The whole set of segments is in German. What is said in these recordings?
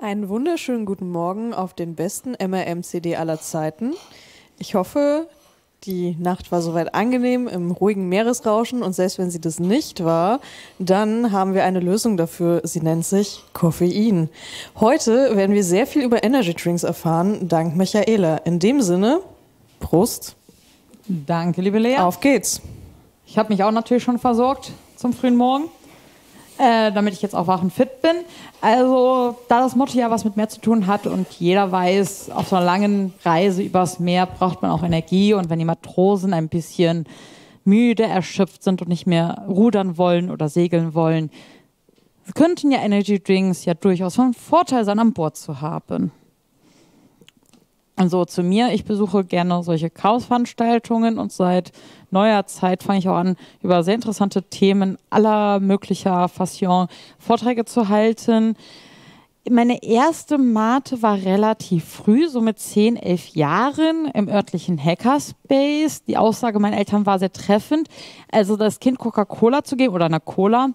Einen wunderschönen guten Morgen auf den besten MRM-CD aller Zeiten. Ich hoffe, die Nacht war soweit angenehm im ruhigen Meeresrauschen und selbst wenn sie das nicht war, dann haben wir eine Lösung dafür. Sie nennt sich Koffein. Heute werden wir sehr viel über Energy Drinks erfahren, dank Michaela. In dem Sinne, Prost. Danke, liebe Lea. Auf geht's. Ich habe mich auch natürlich schon versorgt zum frühen Morgen äh, damit ich jetzt auch wach und fit bin. Also, da das Motto ja was mit Meer zu tun hat und jeder weiß, auf so einer langen Reise übers Meer braucht man auch Energie und wenn die Matrosen ein bisschen müde, erschöpft sind und nicht mehr rudern wollen oder segeln wollen, könnten ja Energy Drinks ja durchaus von Vorteil sein, an Bord zu haben. Also zu mir, ich besuche gerne solche Chaosveranstaltungen und seit neuer Zeit fange ich auch an, über sehr interessante Themen aller möglicher Fassion Vorträge zu halten. Meine erste Mate war relativ früh, so mit 10, 11 Jahren im örtlichen Hackerspace. Die Aussage meiner Eltern war sehr treffend. Also das Kind Coca-Cola zu geben oder eine Cola,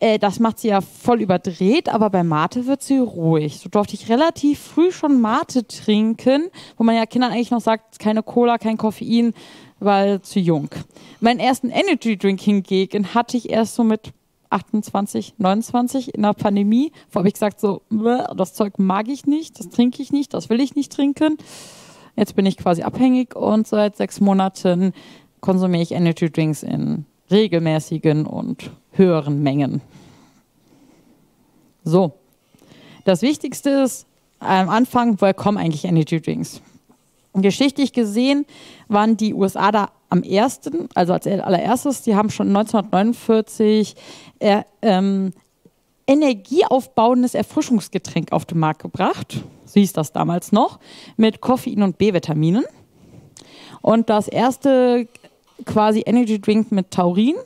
äh, das macht sie ja voll überdreht, aber bei Mate wird sie ruhig. So durfte ich relativ früh schon Mate trinken, wo man ja Kindern eigentlich noch sagt, keine Cola, kein Koffein, weil zu jung. Meinen ersten Energy Drink hingegen hatte ich erst so mit 28, 29 in der Pandemie. Wo habe ich gesagt, so, das Zeug mag ich nicht, das trinke ich nicht, das will ich nicht trinken. Jetzt bin ich quasi abhängig und seit sechs Monaten konsumiere ich Energy Drinks in regelmäßigen und höheren Mengen. So, das Wichtigste ist am Anfang, woher kommen eigentlich Energy Drinks? Geschichtlich gesehen waren die USA da am ersten, also als allererstes, die haben schon 1949 äh, ähm, energieaufbauendes Erfrischungsgetränk auf den Markt gebracht, so hieß das damals noch, mit Koffein und B-Vitaminen. Und das erste quasi Energy Drink mit Taurin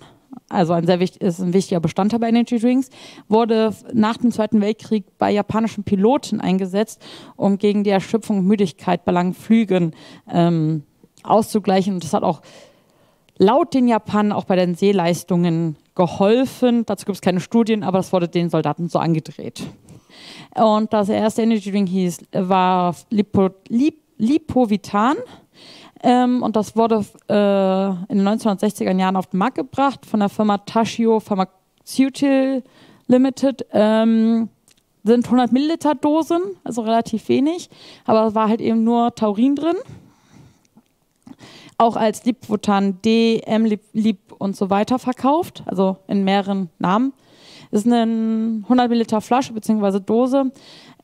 also ein sehr wichtig, ist ein wichtiger Bestandteil bei Energy Drinks, wurde nach dem Zweiten Weltkrieg bei japanischen Piloten eingesetzt, um gegen die Erschöpfung und Müdigkeit bei langen Flügen ähm, auszugleichen. Und das hat auch laut den Japanern auch bei den Seeleistungen geholfen. Dazu gibt es keine Studien, aber das wurde den Soldaten so angedreht. Und das erste Energy Drink hieß, war Lipo, Lip, Lipovitan. Ähm, und das wurde äh, in den 1960er Jahren auf den Markt gebracht von der Firma Tashio Pharmaceutical Limited. Ähm, sind 100 Milliliter Dosen, also relativ wenig, aber es war halt eben nur Taurin drin. Auch als Lipvotan D, M-Lip Lip und so weiter verkauft, also in mehreren Namen. Ist eine 100 Milliliter Flasche bzw. Dose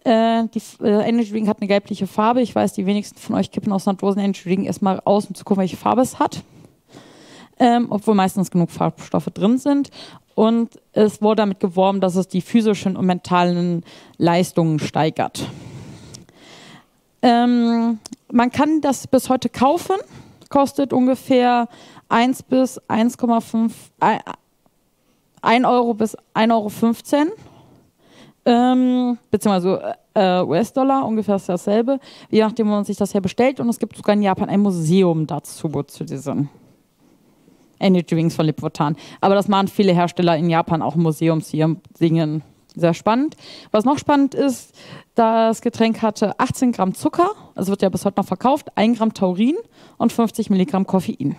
äh, die äh, Energy Drink hat eine gelbliche Farbe. Ich weiß, die wenigsten von euch kippen aus einer Dose Energy Drink erstmal aus, um zu gucken, welche Farbe es hat. Ähm, obwohl meistens genug Farbstoffe drin sind. Und es wurde damit geworben, dass es die physischen und mentalen Leistungen steigert. Ähm, man kann das bis heute kaufen, kostet ungefähr 1 bis 1,5, 1 Euro bis 1,15 Euro ähm, beziehungsweise äh, US-Dollar, ungefähr dasselbe, je nachdem, wo man sich das her bestellt. Und es gibt sogar in Japan ein Museum dazu, zu diesen Energy Drinks von Lipvotan. Aber das machen viele Hersteller in Japan auch Museums hier singen. Sehr spannend. Was noch spannend ist, das Getränk hatte 18 Gramm Zucker, also wird ja bis heute noch verkauft, 1 Gramm Taurin und 50 Milligramm Koffein.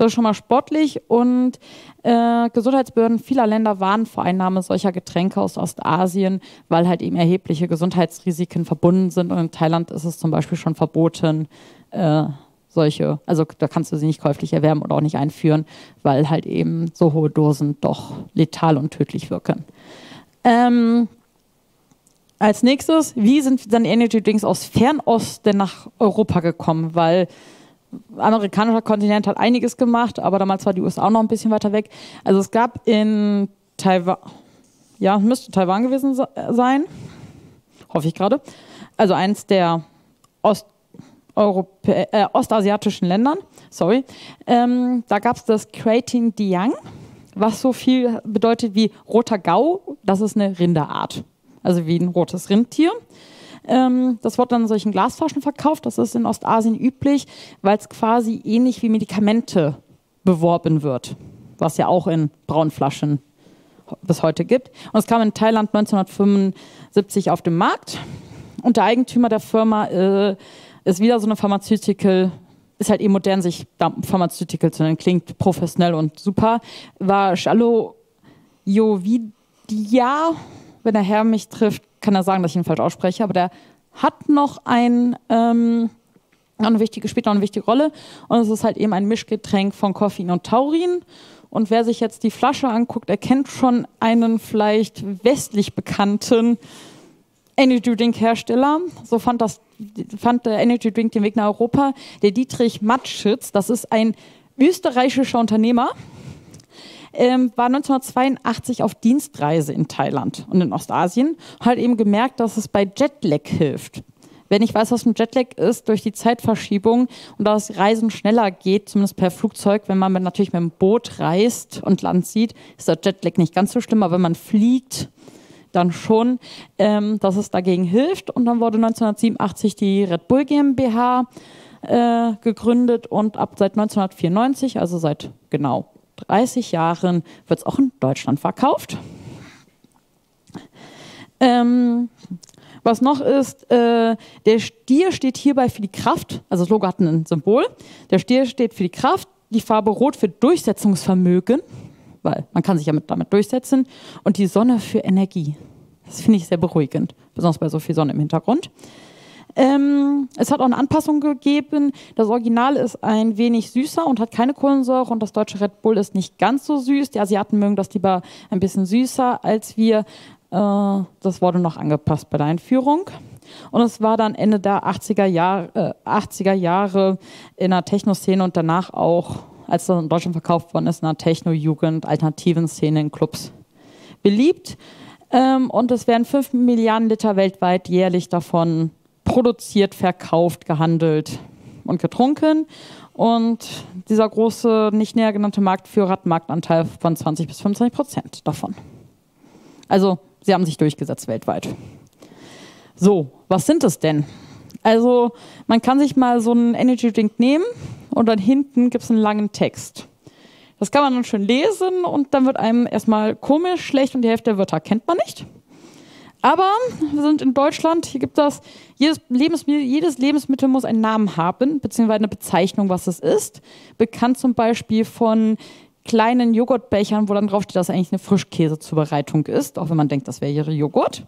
Das ist schon mal sportlich und äh, Gesundheitsbehörden vieler Länder warnen vor Einnahme solcher Getränke aus Ostasien, weil halt eben erhebliche Gesundheitsrisiken verbunden sind. Und in Thailand ist es zum Beispiel schon verboten, äh, solche, also da kannst du sie nicht käuflich erwerben oder auch nicht einführen, weil halt eben so hohe Dosen doch letal und tödlich wirken. Ähm, als nächstes, wie sind dann Energy Drinks aus Fernost denn nach Europa gekommen? Weil amerikanischer Kontinent hat einiges gemacht, aber damals war die USA auch noch ein bisschen weiter weg. Also es gab in Taiwan, ja, müsste Taiwan gewesen sein, hoffe ich gerade, also eins der Ost äh, ostasiatischen Ländern, sorry, ähm, da gab es das Krating Diang, was so viel bedeutet wie roter Gau, das ist eine Rinderart, also wie ein rotes Rindtier. Ähm, das wird dann in solchen Glasflaschen verkauft. Das ist in Ostasien üblich, weil es quasi ähnlich wie Medikamente beworben wird, was ja auch in braunen Flaschen bis heute gibt. Und es kam in Thailand 1975 auf den Markt. Und der Eigentümer der Firma äh, ist wieder so eine Pharmaceutical, ist halt eh modern, sich Pharmaceutical zu nennen, klingt professionell und super, war Shalo Jovidia, wenn der Herr mich trifft, kann er sagen, dass ich ihn falsch ausspreche, aber der hat noch ein, ähm, eine wichtige, spielt noch eine wichtige Rolle und es ist halt eben ein Mischgetränk von Koffein und Taurin. Und wer sich jetzt die Flasche anguckt, erkennt schon einen vielleicht westlich bekannten Energy Drink Hersteller. So fand, das, fand der Energy Drink den Weg nach Europa. Der Dietrich Matschitz, das ist ein österreichischer Unternehmer, ähm, war 1982 auf Dienstreise in Thailand und in Ostasien. Hat eben gemerkt, dass es bei Jetlag hilft. Wer nicht weiß, was ein Jetlag ist, durch die Zeitverschiebung und da das Reisen schneller geht, zumindest per Flugzeug, wenn man natürlich mit dem Boot reist und Land sieht, ist der Jetlag nicht ganz so schlimm, aber wenn man fliegt, dann schon, ähm, dass es dagegen hilft. Und dann wurde 1987 die Red Bull GmbH äh, gegründet und ab seit 1994, also seit genau 30 Jahren, wird es auch in Deutschland verkauft. Ähm, was noch ist, äh, der Stier steht hierbei für die Kraft, also das Logo hat ein Symbol. Der Stier steht für die Kraft, die Farbe Rot für Durchsetzungsvermögen weil man kann sich ja mit, damit durchsetzen. Und die Sonne für Energie. Das finde ich sehr beruhigend, besonders bei so viel Sonne im Hintergrund. Ähm, es hat auch eine Anpassung gegeben. Das Original ist ein wenig süßer und hat keine Kohlensäure und das deutsche Red Bull ist nicht ganz so süß. Die Asiaten mögen das lieber ein bisschen süßer als wir. Äh, das wurde noch angepasst bei der Einführung. Und es war dann Ende der 80er, Jahr, äh, 80er Jahre in der Techno-Szene und danach auch als das in Deutschland verkauft worden ist, in der Techno-Jugend, alternativen Szene in Clubs beliebt. Ähm, und es werden 5 Milliarden Liter weltweit jährlich davon produziert, verkauft, gehandelt und getrunken. Und dieser große, nicht näher genannte Marktführer hat einen Marktanteil von 20 bis 25 Prozent davon. Also, sie haben sich durchgesetzt weltweit. So, was sind es denn? Also, man kann sich mal so einen Energy Drink nehmen und dann hinten gibt es einen langen Text. Das kann man dann schön lesen und dann wird einem erstmal komisch, schlecht und die Hälfte der Wörter kennt man nicht. Aber wir sind in Deutschland, hier gibt es, jedes Lebensmittel, jedes Lebensmittel muss einen Namen haben, beziehungsweise eine Bezeichnung, was es ist. Bekannt zum Beispiel von kleinen Joghurtbechern, wo dann draufsteht, dass es eigentlich eine Frischkäsezubereitung ist, auch wenn man denkt, das wäre ihre Joghurt.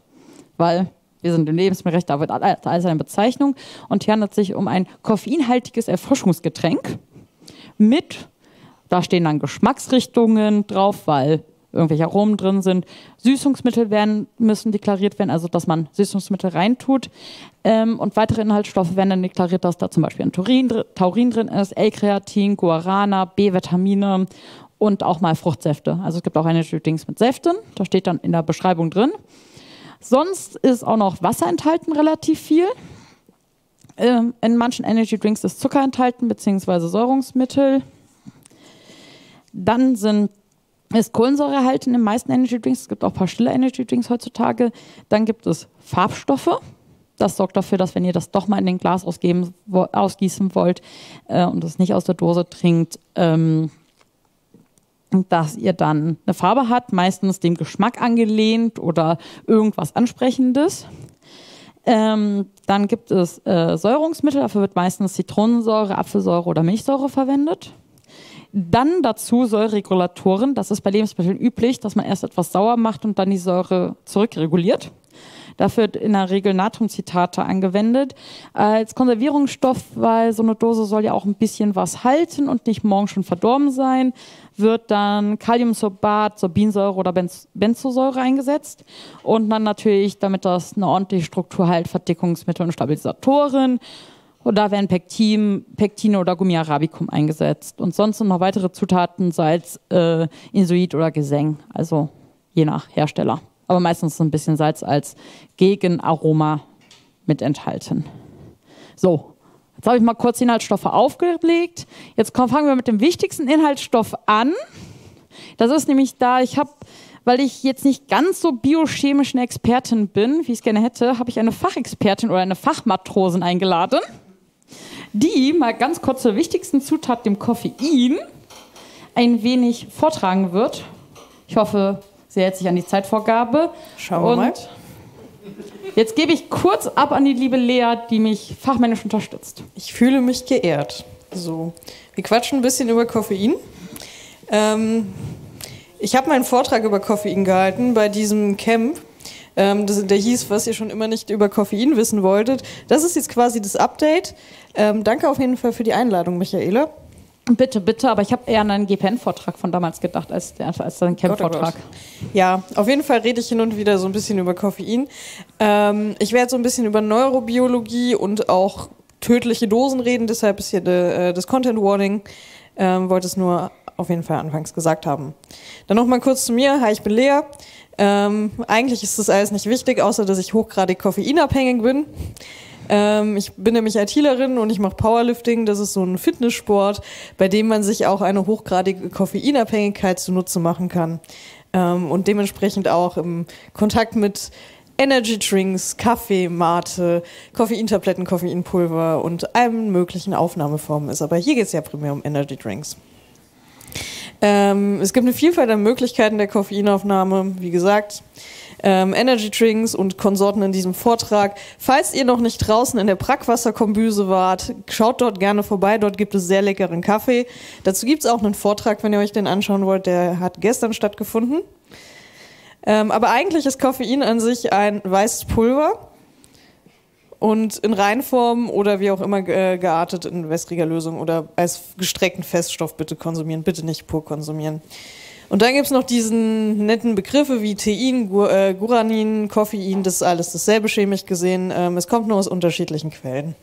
Weil wir sind im Lebensmittelrecht, da wird alles eine Bezeichnung. Und hier handelt es sich um ein koffeinhaltiges Erfrischungsgetränk mit, da stehen dann Geschmacksrichtungen drauf, weil irgendwelche Aromen drin sind. Süßungsmittel werden, müssen deklariert werden, also dass man Süßungsmittel reintut. Ähm, und weitere Inhaltsstoffe werden dann deklariert, dass da zum Beispiel ein Taurin, Taurin drin ist, L-Kreatin, Guarana, B-Vitamine und auch mal Fruchtsäfte. Also es gibt auch eine Drinks mit Säften, da steht dann in der Beschreibung drin. Sonst ist auch noch Wasser enthalten, relativ viel. Ähm, in manchen Energy Drinks ist Zucker enthalten, beziehungsweise Säurungsmittel. Dann sind, ist Kohlensäure enthalten in den meisten Energy Drinks. Es gibt auch ein paar stille Energy Drinks heutzutage. Dann gibt es Farbstoffe. Das sorgt dafür, dass wenn ihr das doch mal in den Glas ausgeben, ausgießen wollt äh, und es nicht aus der Dose trinkt, ähm, dass ihr dann eine Farbe habt, meistens dem Geschmack angelehnt oder irgendwas Ansprechendes. Ähm, dann gibt es äh, Säurungsmittel, dafür wird meistens Zitronensäure, Apfelsäure oder Milchsäure verwendet. Dann dazu Säureregulatoren. Das ist bei Lebensmitteln üblich, dass man erst etwas sauer macht und dann die Säure zurückreguliert. Dafür wird in der Regel Natriumcitrate angewendet als Konservierungsstoff, weil so eine Dose soll ja auch ein bisschen was halten und nicht morgen schon verdorben sein. Wird dann Kaliumsorbat, Sorbinsäure oder Benz Benzosäure eingesetzt und dann natürlich, damit das eine ordentliche Struktur halt, Verdickungsmittel und Stabilisatoren. Und da werden Pektin, Pektine oder Gummi arabicum eingesetzt. Und sonst noch weitere Zutaten, Salz, äh, Insuit oder Geseng, also je nach Hersteller aber meistens ein bisschen Salz als Gegenaroma mit enthalten. So, jetzt habe ich mal kurz Inhaltsstoffe aufgelegt. Jetzt fangen wir mit dem wichtigsten Inhaltsstoff an. Das ist nämlich da, ich habe, weil ich jetzt nicht ganz so biochemisch eine Expertin bin, wie ich es gerne hätte, habe ich eine Fachexpertin oder eine Fachmatrosin eingeladen, die mal ganz kurz zur wichtigsten Zutat, dem Koffein, ein wenig vortragen wird. Ich hoffe, Sie hält sich an die Zeitvorgabe. Schauen wir mal. Jetzt gebe ich kurz ab an die liebe Lea, die mich fachmännisch unterstützt. Ich fühle mich geehrt. So, wir quatschen ein bisschen über Koffein. Ähm, ich habe meinen Vortrag über Koffein gehalten bei diesem Camp. Ähm, das, der hieß, was ihr schon immer nicht über Koffein wissen wolltet. Das ist jetzt quasi das Update. Ähm, danke auf jeden Fall für die Einladung, Michaela. Bitte, bitte, aber ich habe eher an einen GPN-Vortrag von damals gedacht, als, als den Camp-Vortrag. Ja, auf jeden Fall rede ich hin und wieder so ein bisschen über Koffein. Ähm, ich werde so ein bisschen über Neurobiologie und auch tödliche Dosen reden, deshalb ist hier de, äh, das Content Warning. Ähm, wollte es nur auf jeden Fall anfangs gesagt haben. Dann noch mal kurz zu mir. Hi, ich bin Lea. Ähm, eigentlich ist das alles nicht wichtig, außer dass ich hochgradig koffeinabhängig bin. Ähm, ich bin nämlich ITlerin und ich mache Powerlifting. Das ist so ein Fitnesssport, bei dem man sich auch eine hochgradige Koffeinabhängigkeit zunutze machen kann. Ähm, und dementsprechend auch im Kontakt mit Energy Drinks, Kaffee, Mate, Koffeintabletten, Koffeinpulver und allen möglichen Aufnahmeformen ist. Aber hier geht es ja primär um Energy Drinks. Ähm, es gibt eine Vielfalt an Möglichkeiten der Koffeinaufnahme. Wie gesagt, ähm, Energy Drinks und Konsorten in diesem Vortrag. Falls ihr noch nicht draußen in der Brackwasserkombüse wart, schaut dort gerne vorbei. Dort gibt es sehr leckeren Kaffee. Dazu gibt es auch einen Vortrag, wenn ihr euch den anschauen wollt. Der hat gestern stattgefunden. Ähm, aber eigentlich ist Koffein an sich ein weißes Pulver und in Reinform oder wie auch immer äh, geartet in wässriger Lösung oder als gestreckten Feststoff bitte konsumieren, bitte nicht pur konsumieren. Und dann gibt es noch diesen netten Begriffe wie Tein, Gur, äh, Guranin, Koffein, das ist alles dasselbe chemisch gesehen. Ähm, es kommt nur aus unterschiedlichen Quellen.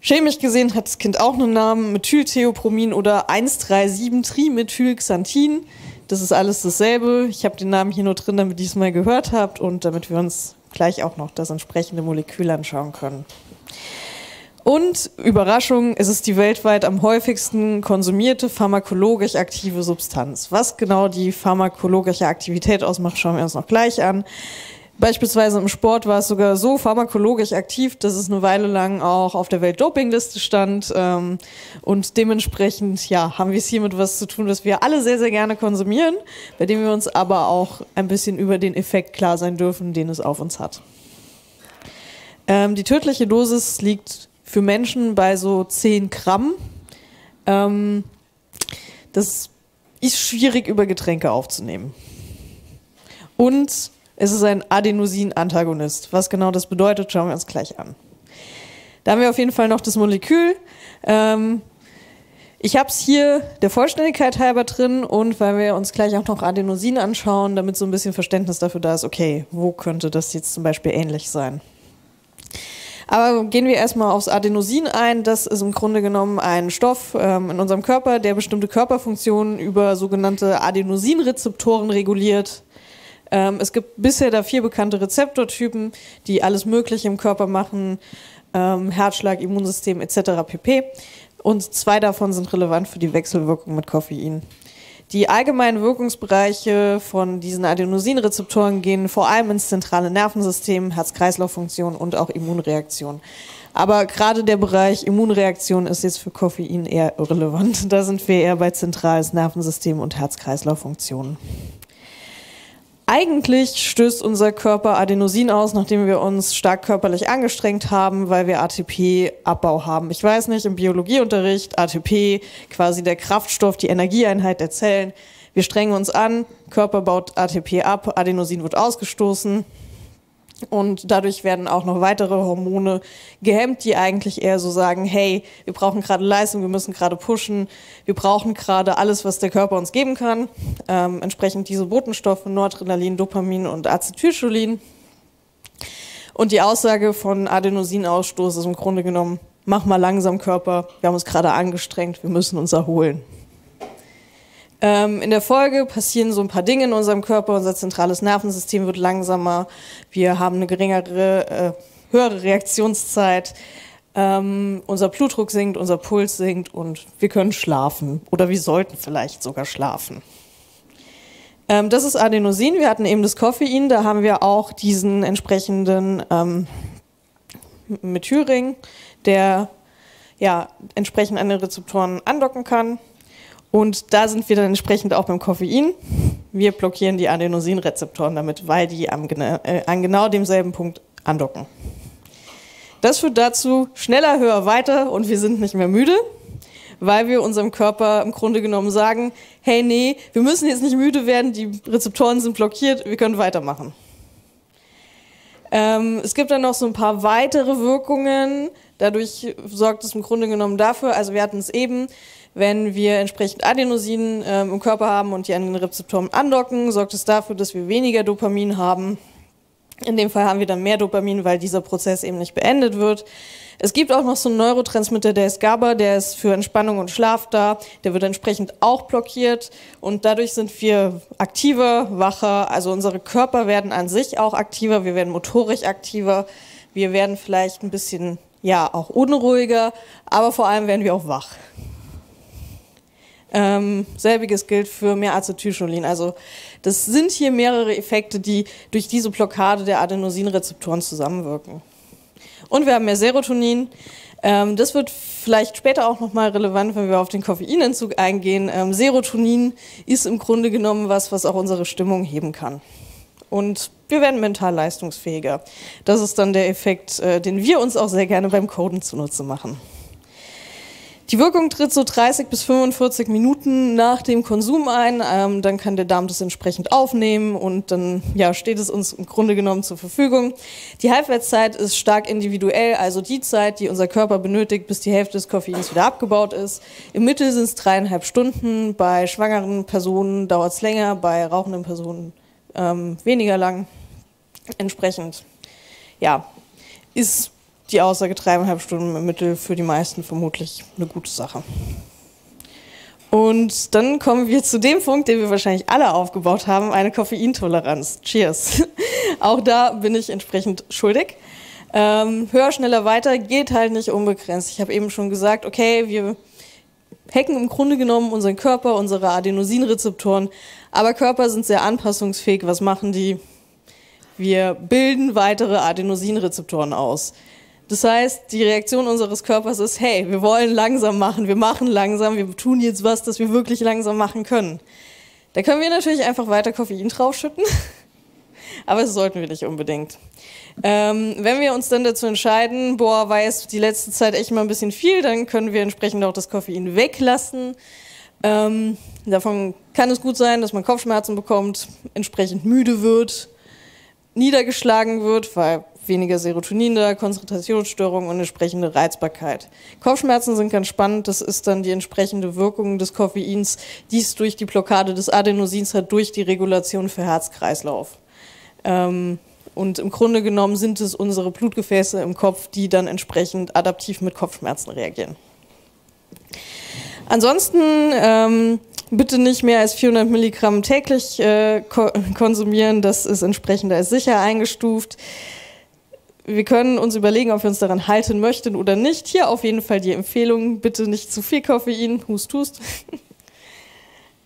Chemisch gesehen hat das Kind auch einen Namen, Methyltheopromin oder 137-Trimethylxanthin. Das ist alles dasselbe. Ich habe den Namen hier nur drin, damit ihr es mal gehört habt und damit wir uns gleich auch noch das entsprechende Molekül anschauen können. Und Überraschung, es ist die weltweit am häufigsten konsumierte pharmakologisch aktive Substanz. Was genau die pharmakologische Aktivität ausmacht, schauen wir uns noch gleich an. Beispielsweise im Sport war es sogar so pharmakologisch aktiv, dass es eine Weile lang auch auf der Weltdopingliste stand. Ähm, und dementsprechend, ja, haben wir es hier mit was zu tun, was wir alle sehr, sehr gerne konsumieren, bei dem wir uns aber auch ein bisschen über den Effekt klar sein dürfen, den es auf uns hat. Ähm, die tödliche Dosis liegt für Menschen bei so 10 Gramm. Ähm, das ist schwierig über Getränke aufzunehmen. Und es ist ein Adenosin-Antagonist. Was genau das bedeutet, schauen wir uns gleich an. Da haben wir auf jeden Fall noch das Molekül. Ähm, ich habe es hier der Vollständigkeit halber drin und weil wir uns gleich auch noch Adenosin anschauen, damit so ein bisschen Verständnis dafür da ist, okay, wo könnte das jetzt zum Beispiel ähnlich sein. Aber gehen wir erstmal aufs Adenosin ein. Das ist im Grunde genommen ein Stoff ähm, in unserem Körper, der bestimmte Körperfunktionen über sogenannte Adenosinrezeptoren reguliert. Ähm, es gibt bisher da vier bekannte Rezeptortypen, die alles Mögliche im Körper machen. Ähm, Herzschlag, Immunsystem etc. pp. Und zwei davon sind relevant für die Wechselwirkung mit Koffein. Die allgemeinen Wirkungsbereiche von diesen Adenosinrezeptoren gehen vor allem ins zentrale Nervensystem, Herz-Kreislauf-Funktion und auch Immunreaktion. Aber gerade der Bereich Immunreaktion ist jetzt für Koffein eher irrelevant. Da sind wir eher bei zentrales Nervensystem und Herz-Kreislauf-Funktionen. Eigentlich stößt unser Körper Adenosin aus, nachdem wir uns stark körperlich angestrengt haben, weil wir ATP-Abbau haben. Ich weiß nicht, im Biologieunterricht, ATP, quasi der Kraftstoff, die Energieeinheit der Zellen. Wir strengen uns an, Körper baut ATP ab, Adenosin wird ausgestoßen. Und dadurch werden auch noch weitere Hormone gehemmt, die eigentlich eher so sagen, hey, wir brauchen gerade Leistung, wir müssen gerade pushen, wir brauchen gerade alles, was der Körper uns geben kann. Ähm, entsprechend diese Botenstoffe, Noradrenalin, Dopamin und Acetylcholin. Und die Aussage von Adenosinausstoß ist im Grunde genommen, mach mal langsam Körper, wir haben uns gerade angestrengt, wir müssen uns erholen. Ähm, in der Folge passieren so ein paar Dinge in unserem Körper. Unser zentrales Nervensystem wird langsamer. Wir haben eine geringere, äh, höhere Reaktionszeit. Ähm, unser Blutdruck sinkt, unser Puls sinkt und wir können schlafen. Oder wir sollten vielleicht sogar schlafen. Ähm, das ist Adenosin. Wir hatten eben das Koffein. Da haben wir auch diesen entsprechenden ähm, Methylring, der ja, entsprechend an den Rezeptoren andocken kann. Und da sind wir dann entsprechend auch beim Koffein. Wir blockieren die Adenosinrezeptoren damit, weil die am, äh, an genau demselben Punkt andocken. Das führt dazu, schneller, höher, weiter und wir sind nicht mehr müde, weil wir unserem Körper im Grunde genommen sagen, hey, nee, wir müssen jetzt nicht müde werden, die Rezeptoren sind blockiert, wir können weitermachen. Ähm, es gibt dann noch so ein paar weitere Wirkungen. Dadurch sorgt es im Grunde genommen dafür, also wir hatten es eben, wenn wir entsprechend Adenosin ähm, im Körper haben und die an den Rezeptoren andocken, sorgt es dafür, dass wir weniger Dopamin haben. In dem Fall haben wir dann mehr Dopamin, weil dieser Prozess eben nicht beendet wird. Es gibt auch noch so einen Neurotransmitter, der ist GABA, der ist für Entspannung und Schlaf da. Der wird entsprechend auch blockiert und dadurch sind wir aktiver, wacher. Also unsere Körper werden an sich auch aktiver, wir werden motorisch aktiver, wir werden vielleicht ein bisschen, ja, auch unruhiger, aber vor allem werden wir auch wach. Ähm, selbiges gilt für mehr Acetylcholin. Also das sind hier mehrere Effekte, die durch diese Blockade der Adenosinrezeptoren zusammenwirken. Und wir haben mehr Serotonin. Ähm, das wird vielleicht später auch nochmal relevant, wenn wir auf den Koffeinentzug eingehen. Ähm, Serotonin ist im Grunde genommen was, was auch unsere Stimmung heben kann. Und wir werden mental leistungsfähiger. Das ist dann der Effekt, äh, den wir uns auch sehr gerne beim Coden zunutze machen. Die Wirkung tritt so 30 bis 45 Minuten nach dem Konsum ein. Ähm, dann kann der Darm das entsprechend aufnehmen und dann ja, steht es uns im Grunde genommen zur Verfügung. Die Halbwertszeit ist stark individuell, also die Zeit, die unser Körper benötigt, bis die Hälfte des Koffeins wieder abgebaut ist. Im Mittel sind es dreieinhalb Stunden. Bei schwangeren Personen dauert es länger, bei rauchenden Personen ähm, weniger lang. Entsprechend, ja, ist die Aussage dreieinhalb Stunden im Mittel für die meisten vermutlich eine gute Sache. Und dann kommen wir zu dem Punkt, den wir wahrscheinlich alle aufgebaut haben, eine Koffeintoleranz. Cheers. Auch da bin ich entsprechend schuldig. Ähm, höher, schneller, weiter geht halt nicht unbegrenzt. Ich habe eben schon gesagt, okay, wir hacken im Grunde genommen unseren Körper, unsere Adenosinrezeptoren, aber Körper sind sehr anpassungsfähig. Was machen die? Wir bilden weitere Adenosinrezeptoren aus. Das heißt, die Reaktion unseres Körpers ist, hey, wir wollen langsam machen, wir machen langsam, wir tun jetzt was, das wir wirklich langsam machen können. Da können wir natürlich einfach weiter Koffein draufschütten, aber das sollten wir nicht unbedingt. Ähm, wenn wir uns dann dazu entscheiden, boah, war jetzt die letzte Zeit echt mal ein bisschen viel, dann können wir entsprechend auch das Koffein weglassen. Ähm, davon kann es gut sein, dass man Kopfschmerzen bekommt, entsprechend müde wird, niedergeschlagen wird, weil weniger Serotonin da, Konzentrationsstörungen und entsprechende Reizbarkeit. Kopfschmerzen sind ganz spannend, das ist dann die entsprechende Wirkung des Koffeins, die es durch die Blockade des Adenosins hat, durch die Regulation für Herzkreislauf. Ähm, und im Grunde genommen sind es unsere Blutgefäße im Kopf, die dann entsprechend adaptiv mit Kopfschmerzen reagieren. Ansonsten ähm, bitte nicht mehr als 400 Milligramm täglich äh, ko konsumieren. Das ist entsprechend als sicher eingestuft wir können uns überlegen, ob wir uns daran halten möchten oder nicht. Hier auf jeden Fall die Empfehlung, bitte nicht zu viel Koffein, hust, hust.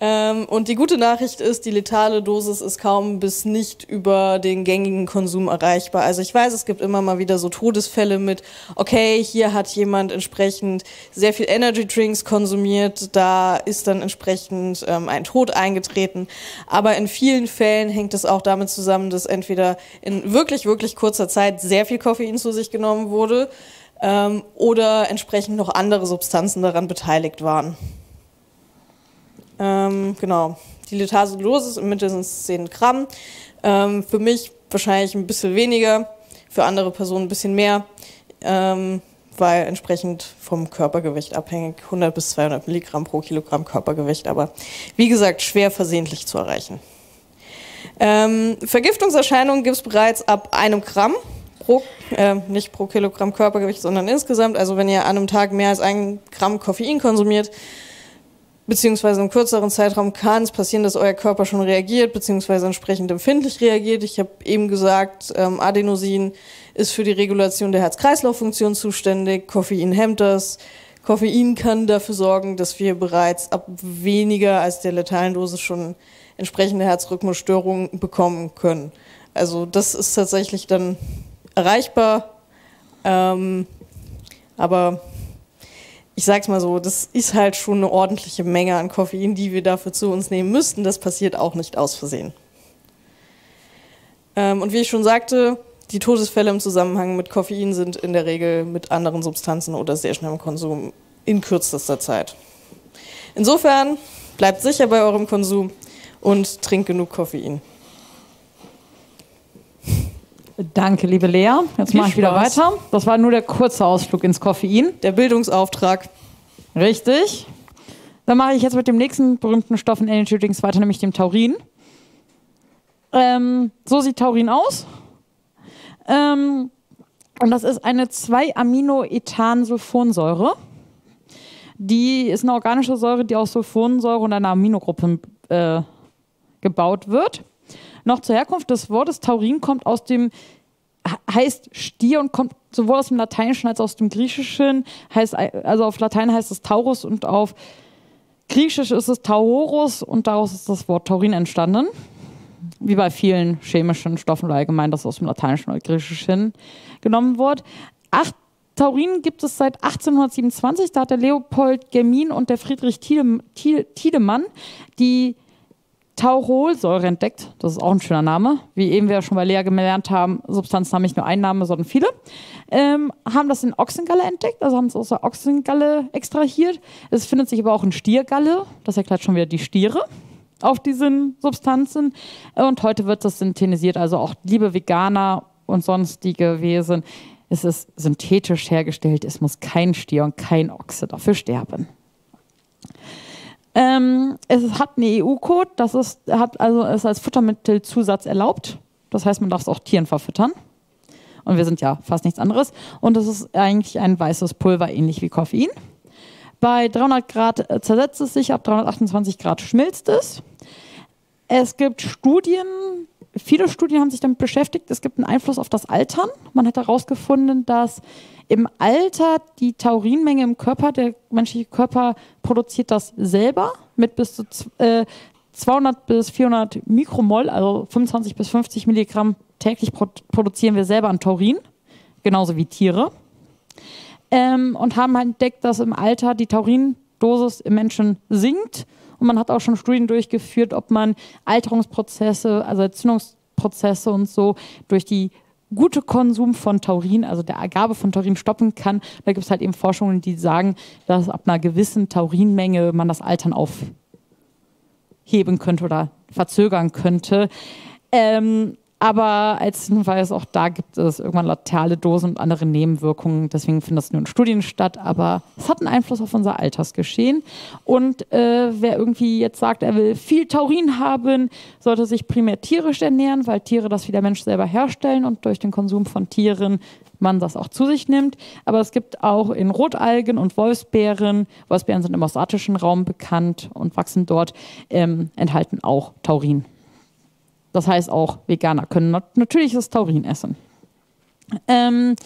Ähm, und die gute Nachricht ist, die letale Dosis ist kaum bis nicht über den gängigen Konsum erreichbar. Also ich weiß, es gibt immer mal wieder so Todesfälle mit, okay, hier hat jemand entsprechend sehr viel Energy Drinks konsumiert, da ist dann entsprechend ähm, ein Tod eingetreten. Aber in vielen Fällen hängt es auch damit zusammen, dass entweder in wirklich, wirklich kurzer Zeit sehr viel Koffein zu sich genommen wurde ähm, oder entsprechend noch andere Substanzen daran beteiligt waren. Ähm, genau. Die im Mittel sind 10 Gramm. Ähm, für mich wahrscheinlich ein bisschen weniger, für andere Personen ein bisschen mehr, ähm, weil entsprechend vom Körpergewicht abhängig 100 bis 200 Milligramm pro Kilogramm Körpergewicht, aber wie gesagt schwer versehentlich zu erreichen. Ähm, Vergiftungserscheinungen gibt es bereits ab einem Gramm pro, äh, nicht pro Kilogramm Körpergewicht, sondern insgesamt. Also wenn ihr an einem Tag mehr als ein Gramm Koffein konsumiert, beziehungsweise im kürzeren Zeitraum kann es passieren, dass euer Körper schon reagiert, beziehungsweise entsprechend empfindlich reagiert. Ich habe eben gesagt, ähm, Adenosin ist für die Regulation der Herz-Kreislauf-Funktion zuständig, Koffein hemmt das. Koffein kann dafür sorgen, dass wir bereits ab weniger als der letalen Dosis schon entsprechende Herzrhythmusstörungen bekommen können. Also das ist tatsächlich dann erreichbar, ähm, aber ich sag's mal so, das ist halt schon eine ordentliche Menge an Koffein, die wir dafür zu uns nehmen müssten. Das passiert auch nicht aus Versehen. Ähm, und wie ich schon sagte, die Todesfälle im Zusammenhang mit Koffein sind in der Regel mit anderen Substanzen oder sehr schnellem Konsum in kürzester Zeit. Insofern bleibt sicher bei eurem Konsum und trinkt genug Koffein. Danke, liebe Lea. Jetzt mache ich wieder weiter. Das war nur der kurze Ausflug ins Koffein. Der Bildungsauftrag. Richtig. Dann mache ich jetzt mit dem nächsten berühmten Stoff in Energy Drinks weiter, nämlich dem Taurin. Ähm, so sieht Taurin aus. Ähm, und das ist eine 2-Aminoethansulfonsäure. Die ist eine organische Säure, die aus Sulfonsäure und einer Aminogruppe äh, gebaut wird. Noch zur Herkunft des Wortes Taurin kommt aus dem heißt Stier und kommt sowohl aus dem Lateinischen als auch aus dem Griechischen. Heißt, also auf Latein heißt es Taurus und auf Griechisch ist es Taurus und daraus ist das Wort Taurin entstanden wie bei vielen chemischen Stoffen oder allgemein, das aus dem Lateinischen oder Griechischen genommen wird. Acht Taurin gibt es seit 1827. Da hat der Leopold Gemin und der Friedrich Tiedemann die Taurolsäure entdeckt. Das ist auch ein schöner Name. Wie eben wir schon bei Lea gelernt haben, Substanzen haben nicht nur einen Namen, sondern viele. Ähm, haben das in Ochsengalle entdeckt, also haben es aus der Ochsengalle extrahiert. Es findet sich aber auch in Stiergalle. Das erklärt schon wieder die Stiere auf diesen Substanzen. Und heute wird das synthetisiert, also auch liebe Veganer und sonstige Wesen. Es ist synthetisch hergestellt, es muss kein Stier und kein Ochse dafür sterben. Ähm, es hat einen EU-Code, das ist, hat also ist als Futtermittelzusatz erlaubt. Das heißt, man darf es auch Tieren verfüttern. Und wir sind ja fast nichts anderes. Und es ist eigentlich ein weißes Pulver, ähnlich wie Koffein. Bei 300 Grad äh, zersetzt es sich, ab 328 Grad schmilzt es. Es gibt Studien, viele Studien haben sich damit beschäftigt, es gibt einen Einfluss auf das Altern. Man hat herausgefunden, dass im Alter die Taurinmenge im Körper, der menschliche Körper produziert das selber mit bis zu äh, 200 bis 400 Mikromol, also 25 bis 50 Milligramm täglich produzieren wir selber an Taurin, genauso wie Tiere ähm, und haben halt entdeckt, dass im Alter die Taurindosis im Menschen sinkt. Und man hat auch schon Studien durchgeführt, ob man Alterungsprozesse, also Entzündungsprozesse und so durch die gute Konsum von Taurin, also der Ergabe von Taurin stoppen kann. Da gibt es halt eben Forschungen, die sagen, dass ab einer gewissen Taurinmenge man das Altern aufheben könnte oder verzögern könnte. Ähm, aber als Hinweis, auch da gibt es irgendwann latale Dosen und andere Nebenwirkungen. Deswegen finden das nur in Studien statt. Aber es hat einen Einfluss auf unser Altersgeschehen. Und äh, wer irgendwie jetzt sagt, er will viel Taurin haben, sollte sich primär tierisch ernähren, weil Tiere das wie der Mensch selber herstellen und durch den Konsum von Tieren man das auch zu sich nimmt. Aber es gibt auch in Rotalgen und Wolfsbeeren, Wolfsbeeren sind im asiatischen Raum bekannt und wachsen dort, ähm, enthalten auch Taurin. Das heißt, auch Veganer können natürliches Taurin essen. Ähm,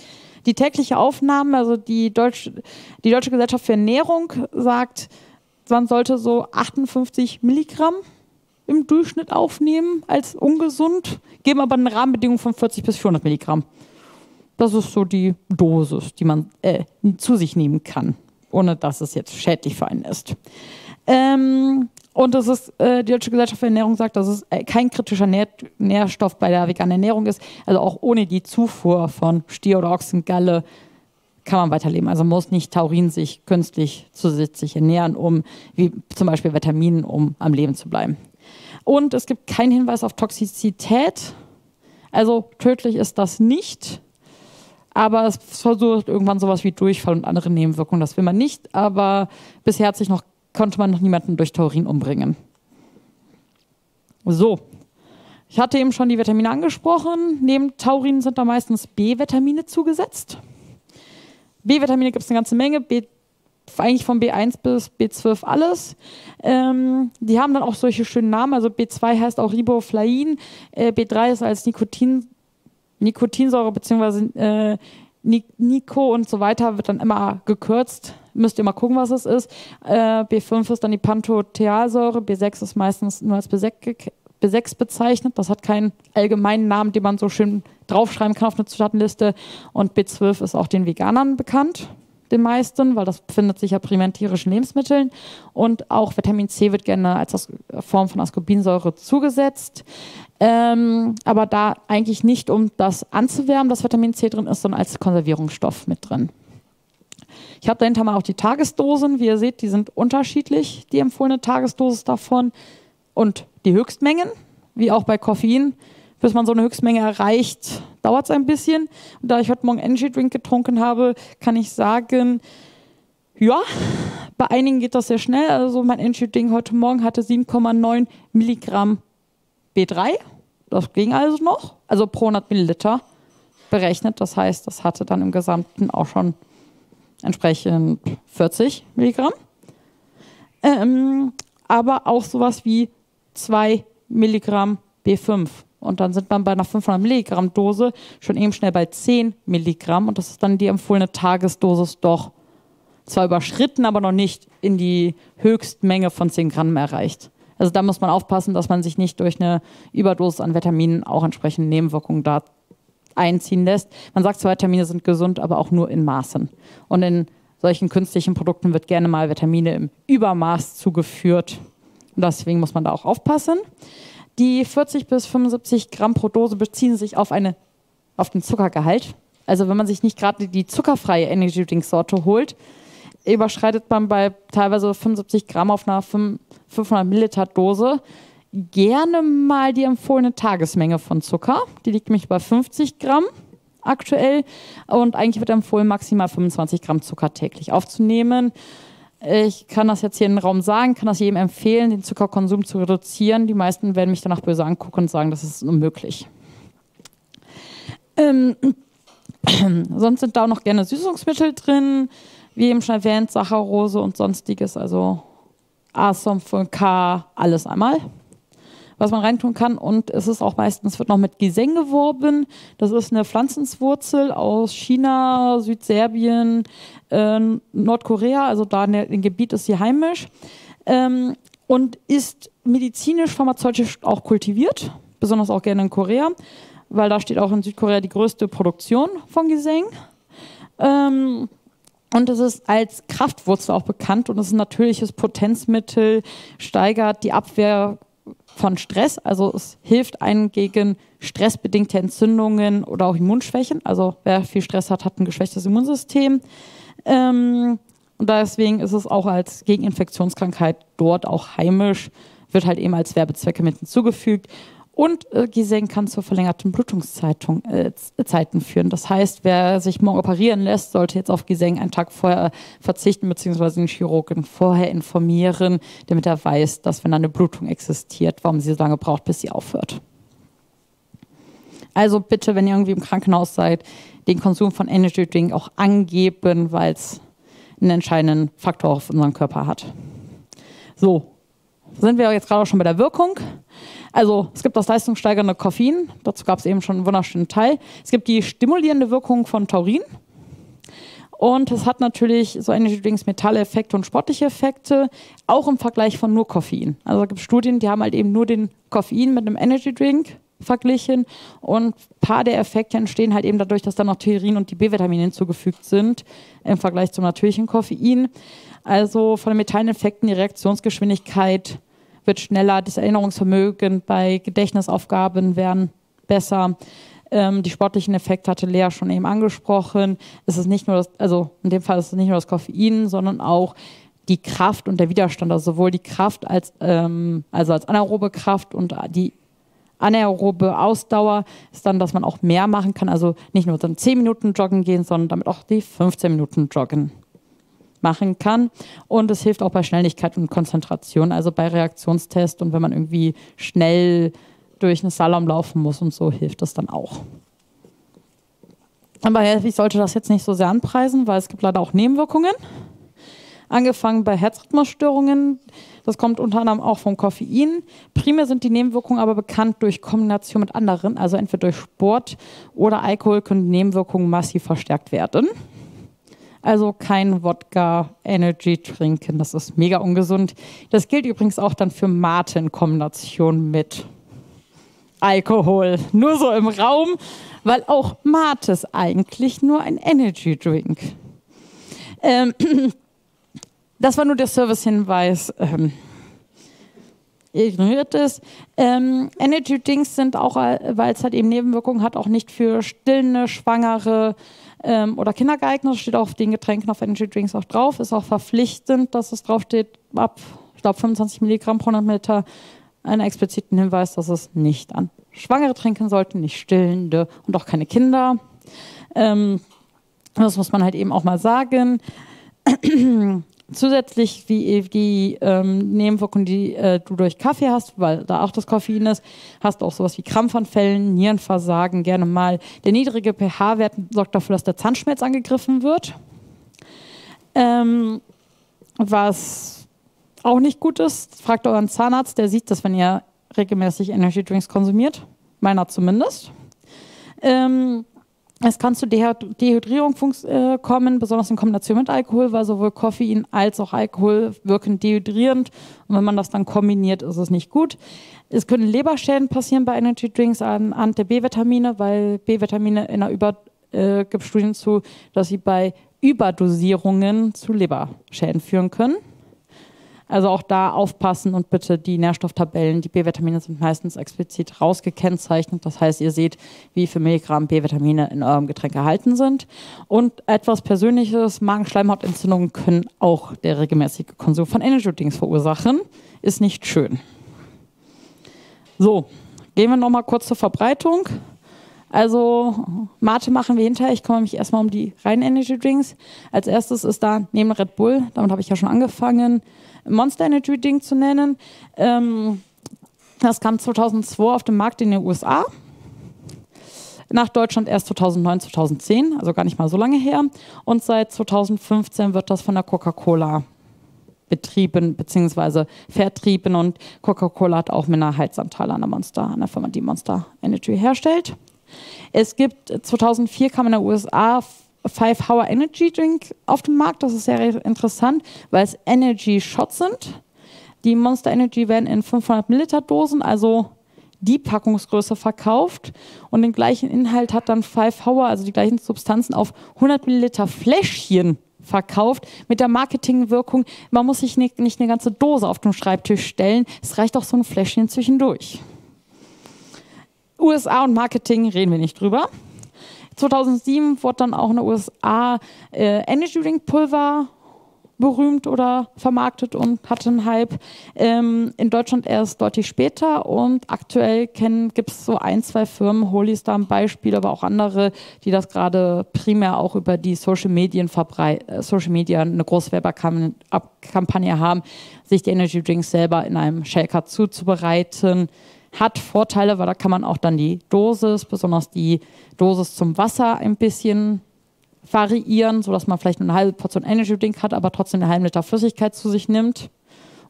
die tägliche Aufnahme, also die, Deutsch, die Deutsche Gesellschaft für Ernährung sagt, man sollte so 58 Milligramm im Durchschnitt aufnehmen als ungesund, geben aber eine Rahmenbedingung von 40 bis 400 Milligramm. Das ist so die Dosis, die man äh, zu sich nehmen kann, ohne dass es jetzt schädlich für einen ist. Ähm, und das ist, äh, die Deutsche Gesellschaft für Ernährung sagt, dass es äh, kein kritischer Nähr Nährstoff bei der veganen Ernährung ist. Also auch ohne die Zufuhr von Stier oder Ochsengalle kann man weiterleben. Also muss nicht Taurin sich künstlich zusätzlich ernähren, um wie zum Beispiel Vitaminen, um am Leben zu bleiben. Und es gibt keinen Hinweis auf Toxizität. Also tödlich ist das nicht. Aber es versucht irgendwann sowas wie Durchfall und andere Nebenwirkungen. Das will man nicht. Aber bisher hat sich noch konnte man noch niemanden durch Taurin umbringen. So, ich hatte eben schon die Vitamine angesprochen. Neben Taurin sind da meistens B-Vitamine zugesetzt. B-Vitamine gibt es eine ganze Menge, B, eigentlich von B1 bis B12 alles. Ähm, die haben dann auch solche schönen Namen. Also B2 heißt auch Riboflain, äh, B3 ist als Nikotin, Nikotinsäure bzw. Äh, Nico und so weiter wird dann immer gekürzt müsst ihr mal gucken, was es ist. Äh, B5 ist dann die Pantothialsäure, B6 ist meistens nur als B6, B6 bezeichnet. Das hat keinen allgemeinen Namen, den man so schön draufschreiben kann auf eine Zutatenliste. Und B12 ist auch den Veganern bekannt. den meisten, weil das befindet sich ja primär in tierischen Lebensmitteln. Und auch Vitamin C wird gerne als Form von Ascorbinsäure zugesetzt. Ähm, aber da eigentlich nicht, um das anzuwärmen, dass Vitamin C drin ist, sondern als Konservierungsstoff mit drin. Ich habe dahinter mal auch die Tagesdosen. Wie ihr seht, die sind unterschiedlich, die empfohlene Tagesdosis davon. Und die Höchstmengen, wie auch bei Koffein, bis man so eine Höchstmenge erreicht, dauert es ein bisschen. Und da ich heute Morgen Energy Drink getrunken habe, kann ich sagen, ja, bei einigen geht das sehr schnell. Also mein Energy Drink heute Morgen hatte 7,9 Milligramm B3. Das ging also noch. Also pro 100 Milliliter berechnet. Das heißt, das hatte dann im Gesamten auch schon entsprechend 40 Milligramm. Ähm, aber auch sowas wie 2 Milligramm B5. Und dann sind man bei einer 500 Milligramm Dose schon eben schnell bei 10 Milligramm. Und das ist dann die empfohlene Tagesdosis doch zwar überschritten, aber noch nicht in die Höchstmenge von 10 Gramm erreicht. Also da muss man aufpassen, dass man sich nicht durch eine Überdosis an Vitaminen auch entsprechende Nebenwirkungen da einziehen lässt. Man sagt zwar, Vitamine sind gesund, aber auch nur in Maßen. Und in solchen künstlichen Produkten wird gerne mal Vitamine im Übermaß zugeführt. Und deswegen muss man da auch aufpassen. Die 40 bis 75 Gramm pro Dose beziehen sich auf, eine, auf den Zuckergehalt. Also wenn man sich nicht gerade die zuckerfreie Energy Drink Sorte holt, überschreitet man bei teilweise 75 Gramm auf einer 500 Milliliter Dose gerne mal die empfohlene Tagesmenge von Zucker. Die liegt nämlich bei 50 Gramm aktuell und eigentlich wird empfohlen, maximal 25 Gramm Zucker täglich aufzunehmen. Ich kann das jetzt hier in den Raum sagen, kann das jedem empfehlen, den Zuckerkonsum zu reduzieren. Die meisten werden mich danach böse angucken und sagen, das ist unmöglich. Ähm, sonst sind da auch noch gerne Süßungsmittel drin, wie eben schon erwähnt, Saccharose und sonstiges, also A, von K, alles einmal was man reintun kann. Und es ist auch meistens, wird noch mit Geseng geworben. Das ist eine Pflanzenswurzel aus China, Südserbien, äh, Nordkorea, also da in dem Gebiet ist sie heimisch. Ähm, und ist medizinisch, pharmazeutisch auch kultiviert, besonders auch gerne in Korea, weil da steht auch in Südkorea die größte Produktion von Geseng. Ähm, und es ist als Kraftwurzel auch bekannt und es ist ein natürliches Potenzmittel, steigert die Abwehr von Stress. Also es hilft einem gegen stressbedingte Entzündungen oder auch Immunschwächen. Also wer viel Stress hat, hat ein geschwächtes Immunsystem. Ähm, und deswegen ist es auch als Gegeninfektionskrankheit dort auch heimisch, wird halt eben als Werbezwecke mit hinzugefügt. Und äh, Gisenk kann zur verlängerten Blutungszeiten äh, führen. Das heißt, wer sich morgen operieren lässt, sollte jetzt auf Gisenk einen Tag vorher verzichten, beziehungsweise den Chirurgen vorher informieren, damit er weiß, dass wenn eine Blutung existiert, warum sie so lange braucht, bis sie aufhört. Also bitte, wenn ihr irgendwie im Krankenhaus seid, den Konsum von Energy Drink auch angeben, weil es einen entscheidenden Faktor auf unseren Körper hat. So, sind wir jetzt gerade auch schon bei der Wirkung. Also es gibt das leistungssteigernde Koffein, dazu gab es eben schon einen wunderschönen Teil. Es gibt die stimulierende Wirkung von Taurin. Und es hat natürlich so Energy Drinks Metalleffekte und sportliche Effekte, auch im Vergleich von nur Koffein. Also es gibt Studien, die haben halt eben nur den Koffein mit einem Energy Drink verglichen und ein paar der Effekte entstehen halt eben dadurch, dass da noch Taurin und die B-Vitamine hinzugefügt sind im Vergleich zum natürlichen Koffein. Also von den Metalleffekten die Reaktionsgeschwindigkeit wird schneller, das Erinnerungsvermögen bei Gedächtnisaufgaben werden besser. Ähm, die sportlichen Effekte hatte Lea schon eben angesprochen. Es ist nicht nur das, also in dem Fall ist es nicht nur das Koffein, sondern auch die Kraft und der Widerstand, also sowohl die Kraft als, ähm, also als anaerobe Kraft und die anaerobe Ausdauer ist dann, dass man auch mehr machen kann. Also nicht nur dann 10 Minuten joggen gehen, sondern damit auch die 15 Minuten joggen machen kann. Und es hilft auch bei Schnelligkeit und Konzentration, also bei Reaktionstest und wenn man irgendwie schnell durch eine Salon laufen muss und so, hilft das dann auch. Aber ich sollte das jetzt nicht so sehr anpreisen, weil es gibt leider auch Nebenwirkungen. Angefangen bei Herzrhythmusstörungen, das kommt unter anderem auch vom Koffein. Primär sind die Nebenwirkungen aber bekannt durch Kombination mit anderen, also entweder durch Sport oder Alkohol können Nebenwirkungen massiv verstärkt werden. Also kein Wodka Energy trinken, das ist mega ungesund. Das gilt übrigens auch dann für Mate in Kombination mit Alkohol. Nur so im Raum, weil auch Mate ist eigentlich nur ein Energy Drink. Ähm, das war nur der Servicehinweis. Ähm, ignoriert es. Ähm, Energy Drinks sind auch, weil es halt eben Nebenwirkungen hat, auch nicht für stillende, Schwangere ähm, oder Kinder geeignet. Das steht auf den Getränken auf Energy Drinks auch drauf. Ist auch verpflichtend, dass es draufsteht, ab, ich glaube, 25 Milligramm pro 100 Milliliter. Einen expliziten Hinweis, dass es nicht an Schwangere trinken sollten, nicht stillende und auch keine Kinder. Ähm, das muss man halt eben auch mal sagen. Zusätzlich wie die ähm, Nebenwirkungen, die äh, du durch Kaffee hast, weil da auch das Koffein ist, hast du auch sowas wie Krampfanfällen, Nierenversagen, gerne mal. Der niedrige pH-Wert sorgt dafür, dass der Zahnschmelz angegriffen wird. Ähm, was auch nicht gut ist, fragt euren Zahnarzt, der sieht das, wenn ihr regelmäßig Energy Drinks konsumiert. Meiner zumindest. Ähm, es kann zu Dehydrierung äh, kommen, besonders in Kombination mit Alkohol, weil sowohl Koffein als auch Alkohol wirken dehydrierend. Und wenn man das dann kombiniert, ist es nicht gut. Es können Leberschäden passieren bei Energy Drinks anhand der B-Vitamine, weil B-Vitamine in der Über äh, gibt Studien zu, dass sie bei Überdosierungen zu Leberschäden führen können. Also auch da aufpassen und bitte die Nährstofftabellen, die B-Vitamine sind meistens explizit rausgekennzeichnet. Das heißt, ihr seht, wie viel Milligramm B-Vitamine in eurem Getränk erhalten sind. Und etwas Persönliches, Magenschleimhautentzündungen können auch der regelmäßige Konsum von Energy Drinks verursachen. Ist nicht schön. So, gehen wir nochmal kurz zur Verbreitung. Also Mate machen wir hinterher. Ich kümmere mich erstmal um die reinen Energy Drinks. Als erstes ist da neben Red Bull, damit habe ich ja schon angefangen, Monster Energy Drink zu nennen. Ähm, das kam 2002 auf dem Markt in den USA. Nach Deutschland erst 2009, 2010, also gar nicht mal so lange her. Und seit 2015 wird das von der Coca-Cola betrieben bzw. vertrieben und Coca-Cola hat auch Minderheitsanteile an der Monster, an der Firma, die Monster Energy herstellt. Es gibt 2004 kam in den USA Five Hour Energy Drink auf dem Markt. Das ist sehr interessant, weil es Energy Shots sind. Die Monster Energy werden in 500 Milliliter Dosen, also die Packungsgröße verkauft und den gleichen Inhalt hat dann Five Hour, also die gleichen Substanzen auf 100 Milliliter Fläschchen verkauft mit der Marketingwirkung. Man muss sich nicht, nicht eine ganze Dose auf den Schreibtisch stellen. Es reicht auch so ein Fläschchen zwischendurch. USA und Marketing reden wir nicht drüber. 2007 wurde dann auch in den USA äh, Energy Drink Pulver berühmt oder vermarktet und hatte einen Hype. Ähm, in Deutschland erst deutlich später und aktuell gibt es so ein, zwei Firmen, Holy ist da ein Beispiel, aber auch andere, die das gerade primär auch über die Social Medien äh, Social Media eine große Werbekampagne haben, sich die Energy Drinks selber in einem Shaker zuzubereiten hat Vorteile, weil da kann man auch dann die Dosis, besonders die Dosis zum Wasser ein bisschen variieren, sodass man vielleicht eine halbe Portion Energy Drink hat, aber trotzdem eine halbe Liter Flüssigkeit zu sich nimmt.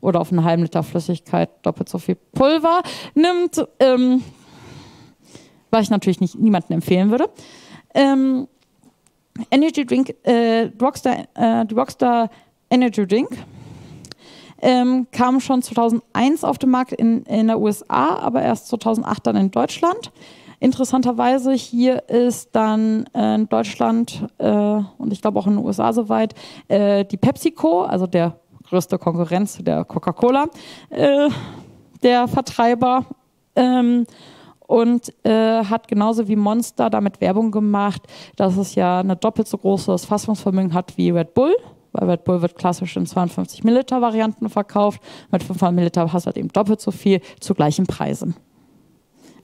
Oder auf eine halbe Liter Flüssigkeit doppelt so viel Pulver nimmt. Ähm, was ich natürlich nicht niemandem empfehlen würde. Ähm, Energy Drink, äh, Rockstar, äh, Rockstar Energy Drink ähm, kam schon 2001 auf den Markt in, in der USA, aber erst 2008 dann in Deutschland. Interessanterweise hier ist dann äh, in Deutschland äh, und ich glaube auch in den USA soweit äh, die PepsiCo, also der größte Konkurrenz der Coca-Cola, äh, der Vertreiber. Ähm, und äh, hat genauso wie Monster damit Werbung gemacht, dass es ja eine doppelt so großes Fassungsvermögen hat wie Red Bull. Bei Red Bull wird klassisch in 52 Milliliter Varianten verkauft. Mit 500 Milliliter hast du halt eben doppelt so viel zu gleichen Preisen.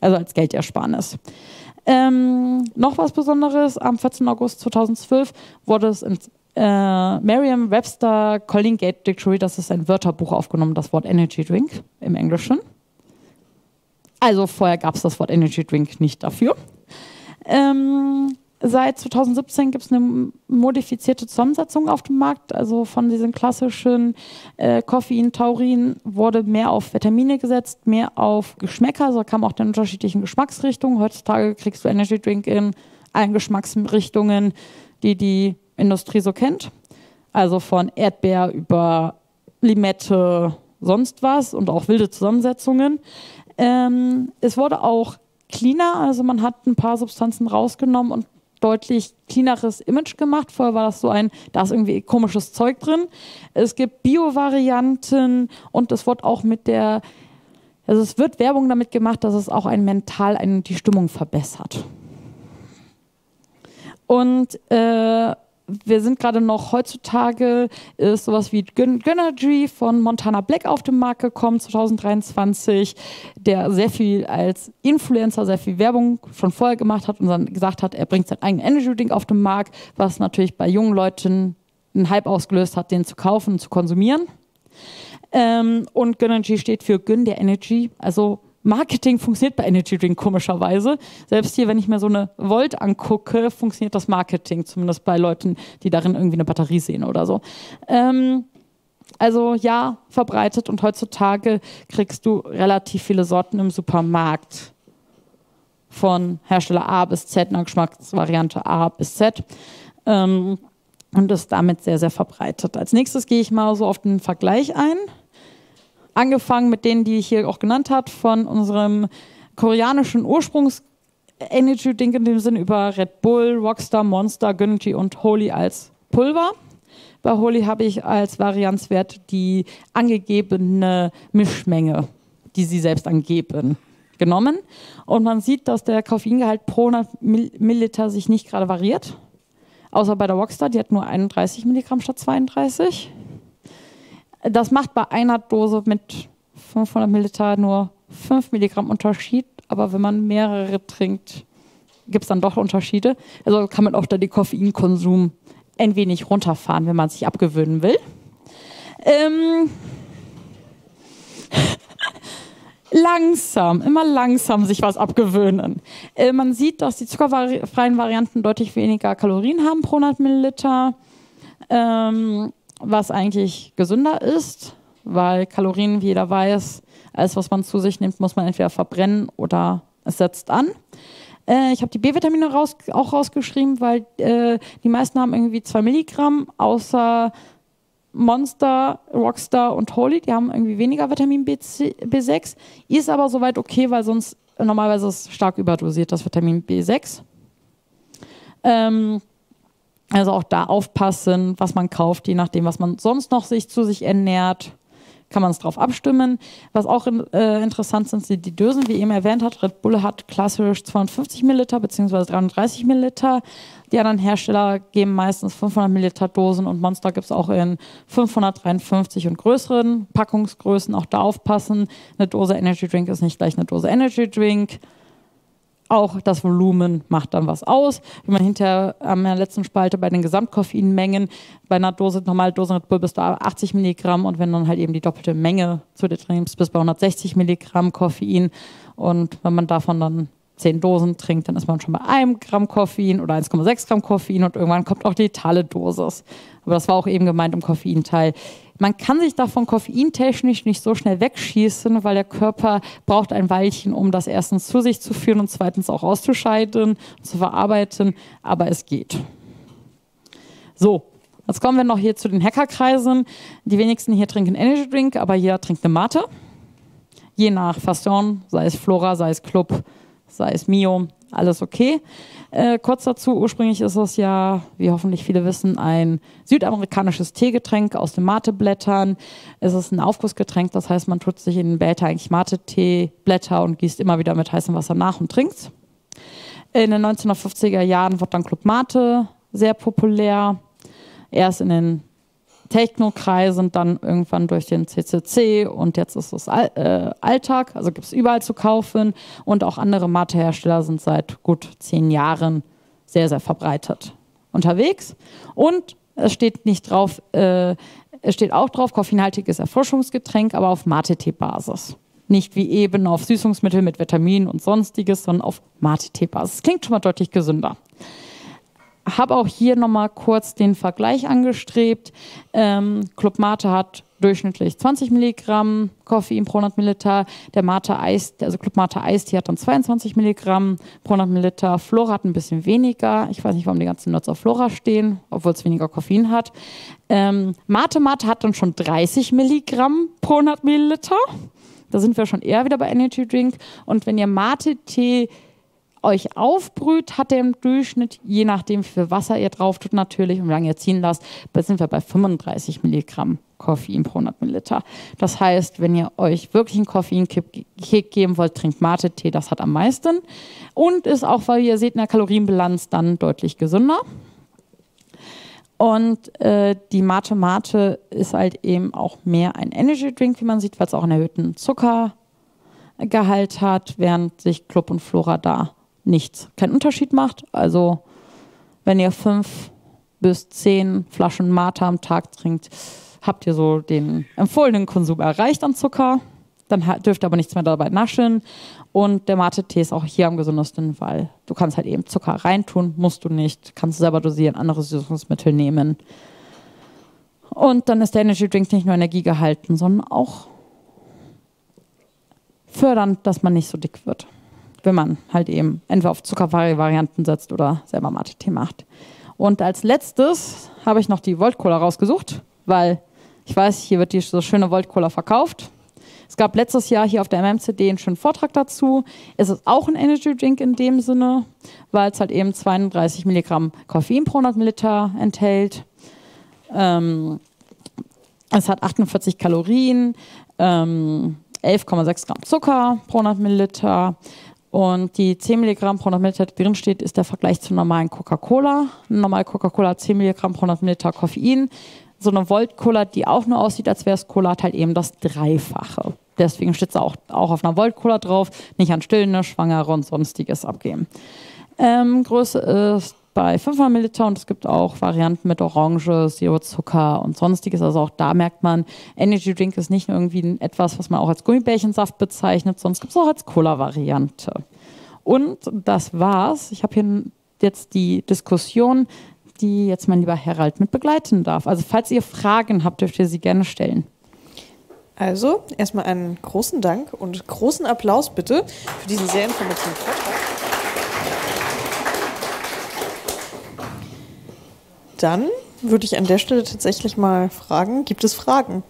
Also als Geldersparnis. Ähm, noch was Besonderes, am 14. August 2012 wurde es in äh, Merriam-Webster Calling Gate Dictionary, das ist ein Wörterbuch aufgenommen, das Wort Energy Drink im Englischen. Also vorher gab es das Wort Energy Drink nicht dafür. Ähm, Seit 2017 gibt es eine modifizierte Zusammensetzung auf dem Markt. Also von diesen klassischen äh, Koffein, Taurin wurde mehr auf Vitamine gesetzt, mehr auf Geschmäcker. Also kam auch in unterschiedlichen Geschmacksrichtungen. Heutzutage kriegst du Energy Drink in allen Geschmacksrichtungen, die die Industrie so kennt. Also von Erdbeer über Limette, sonst was und auch wilde Zusammensetzungen. Ähm, es wurde auch cleaner, also man hat ein paar Substanzen rausgenommen und deutlich cleaneres Image gemacht. Vorher war das so ein, da ist irgendwie komisches Zeug drin. Es gibt Bio-Varianten und es wird auch mit der, also es wird Werbung damit gemacht, dass es auch ein mental einen, die Stimmung verbessert. Und äh, wir sind gerade noch heutzutage, ist sowas wie Gönnergy von Montana Black auf den Markt gekommen, 2023, der sehr viel als Influencer, sehr viel Werbung schon vorher gemacht hat und dann gesagt hat, er bringt sein eigenes Energy Drink auf den Markt, was natürlich bei jungen Leuten einen Hype ausgelöst hat, den zu kaufen und zu konsumieren. Ähm, und Gönnergy steht für Gönn der Energy, also Marketing funktioniert bei Energy Drink komischerweise. Selbst hier, wenn ich mir so eine Volt angucke, funktioniert das Marketing, zumindest bei Leuten, die darin irgendwie eine Batterie sehen oder so. Ähm, also ja, verbreitet und heutzutage kriegst du relativ viele Sorten im Supermarkt. Von Hersteller A bis Z, einer Geschmacksvariante A bis Z. Ähm, und ist damit sehr, sehr verbreitet. Als nächstes gehe ich mal so auf den Vergleich ein angefangen mit denen, die ich hier auch genannt habe, von unserem koreanischen Ursprungs Energy Drink in dem Sinne über Red Bull, Rockstar, Monster, Gönnergy und Holy als Pulver. Bei Holy habe ich als Varianzwert die angegebene Mischmenge, die sie selbst angeben, genommen. Und man sieht, dass der Koffeingehalt pro 100 Milliliter sich nicht gerade variiert. Außer bei der Rockstar, die hat nur 31 Milligramm statt 32. Das macht bei einer Dose mit 500 Milliliter nur 5 Milligramm Unterschied, aber wenn man mehrere trinkt, gibt es dann doch Unterschiede. Also kann man auch da den Koffeinkonsum ein wenig runterfahren, wenn man sich abgewöhnen will. Ähm langsam, immer langsam sich was abgewöhnen. Äh, man sieht, dass die zuckerfreien Varianten deutlich weniger Kalorien haben pro 100 Milliliter. Ähm, was eigentlich gesünder ist, weil Kalorien, wie jeder weiß, alles, was man zu sich nimmt, muss man entweder verbrennen oder es setzt an. Äh, ich habe die B-Vitamine raus, auch rausgeschrieben, weil äh, die meisten haben irgendwie 2 Milligramm, außer Monster, Rockstar und Holy, die haben irgendwie weniger Vitamin B, B6. Ist aber soweit okay, weil sonst normalerweise ist es stark überdosiert, das Vitamin B6. Ähm, also auch da aufpassen, was man kauft, je nachdem, was man sonst noch sich zu sich ernährt, kann man es drauf abstimmen. Was auch äh, interessant sind, sind die Dösen, wie eben erwähnt hat. Red Bull hat klassisch 250 Milliliter bzw. 33 Milliliter. Die anderen Hersteller geben meistens 500 Milliliter Dosen und Monster gibt es auch in 553 und größeren Packungsgrößen. Auch da aufpassen. Eine Dose Energy Drink ist nicht gleich eine Dose Energy Drink. Auch das Volumen macht dann was aus. Wie man hinterher an der letzten Spalte bei den Gesamtkoffeinmengen, bei einer Dose, normale Dose Red Bull bis da 80 Milligramm und wenn dann halt eben die doppelte Menge zu dir trinkst, bis bei 160 Milligramm Koffein. Und wenn man davon dann 10 Dosen trinkt, dann ist man schon bei einem Gramm Koffein oder 1,6 Gramm Koffein und irgendwann kommt auch die letale Dosis. Aber das war auch eben gemeint im Koffeinteil. Man kann sich davon koffeintechnisch nicht so schnell wegschießen, weil der Körper braucht ein Weilchen, um das erstens zu sich zu führen und zweitens auch auszuscheiden, zu verarbeiten. Aber es geht. So, jetzt kommen wir noch hier zu den Hackerkreisen. Die wenigsten hier trinken Energy Drink, aber jeder trinkt eine Mate. Je nach Fasson, sei es Flora, sei es Club, sei es Mio, alles okay. Äh, kurz dazu, ursprünglich ist es ja, wie hoffentlich viele wissen, ein südamerikanisches Teegetränk aus den Mateblättern. Es ist ein Aufgussgetränk, das heißt, man tut sich in den Behälter eigentlich Mate-Teeblätter und gießt immer wieder mit heißem Wasser nach und trinkt. In den 1950er Jahren wurde dann Club Mate sehr populär. Erst in den Techno-Kreis und dann irgendwann durch den CCC und jetzt ist es All äh, Alltag, also gibt es überall zu kaufen und auch andere Mate-Hersteller sind seit gut zehn Jahren sehr, sehr verbreitet unterwegs und es steht nicht drauf, äh, es steht auch drauf, koffeinhaltiges Erfrischungsgetränk, aber auf Mate-Tee-Basis. Nicht wie eben auf Süßungsmittel mit Vitaminen und sonstiges, sondern auf Mate-Tee-Basis. Klingt schon mal deutlich gesünder habe auch hier nochmal kurz den Vergleich angestrebt. Ähm, Club Mate hat durchschnittlich 20 Milligramm Koffein pro 100 Milliliter. Der Mate Eis, also Club Mate Eis, die hat dann 22 Milligramm pro 100 Milliliter. Flora hat ein bisschen weniger. Ich weiß nicht, warum die ganzen Nuts auf Flora stehen, obwohl es weniger Koffein hat. Ähm, Mate Mate hat dann schon 30 Milligramm pro 100 Milliliter. Da sind wir schon eher wieder bei Energy Drink. Und wenn ihr Mate-Tee euch aufbrüht, hat er im Durchschnitt, je nachdem, wie viel Wasser ihr drauf tut natürlich und wie lange ihr ziehen lasst, sind wir bei 35 Milligramm Koffein pro 100 Milliliter. Das heißt, wenn ihr euch wirklich einen Koffeinkick geben wollt, trinkt Mate-Tee, das hat am meisten. Und ist auch, weil ihr seht, in der Kalorienbilanz dann deutlich gesünder. Und äh, die Mate Mate ist halt eben auch mehr ein Energy Drink, wie man sieht, weil es auch einen erhöhten Zuckergehalt hat, während sich Club und Flora da nichts, keinen Unterschied macht. Also wenn ihr fünf bis zehn Flaschen Mate am Tag trinkt, habt ihr so den empfohlenen Konsum erreicht an Zucker. Dann dürft ihr aber nichts mehr dabei naschen. Und der Mate-Tee ist auch hier am gesündesten, weil du kannst halt eben Zucker reintun, musst du nicht, kannst du selber dosieren, andere Süßungsmittel nehmen. Und dann ist der Energy Drink nicht nur Energie gehalten, sondern auch fördernd, dass man nicht so dick wird. Wenn man halt eben entweder auf zuckerfreie Varianten setzt oder selber Mate-Tee macht. Und als letztes habe ich noch die Volt Cola rausgesucht, weil ich weiß, hier wird die so schöne Volt Cola verkauft. Es gab letztes Jahr hier auf der MMCD einen schönen Vortrag dazu. Es ist auch ein Energy Drink in dem Sinne, weil es halt eben 32 Milligramm Koffein pro 100 Milliliter enthält. Ähm, es hat 48 Kalorien, ähm, 11,6 Gramm Zucker pro 100 Milliliter. Und die 10 Milligramm pro 100 Milliliter, die drin steht, ist der Vergleich zu normalen Coca-Cola. Normal Coca-Cola hat 10 Milligramm pro 100 Milliliter Koffein so eine Volt-Cola, die auch nur aussieht, als wäre es Cola, hat halt eben das Dreifache. Deswegen steht es auch, auch auf einer Volt-Cola drauf, nicht an Stillende, Schwangere und sonstiges abgeben. Ähm, Größe ist bei 500 Milliliter und es gibt auch Varianten mit Orange, Zero Zucker und sonstiges. Also auch da merkt man, Energy Drink ist nicht nur irgendwie etwas, was man auch als Gummibärchensaft bezeichnet, sondern es gibt es auch als Cola-Variante. Und das war's. Ich habe hier jetzt die Diskussion die jetzt mein lieber Herald mit begleiten darf. Also falls ihr Fragen habt, dürft ihr sie gerne stellen. Also erstmal einen großen Dank und großen Applaus bitte für diesen sehr informativen Vortrag. Dann würde ich an der Stelle tatsächlich mal fragen, gibt es Fragen?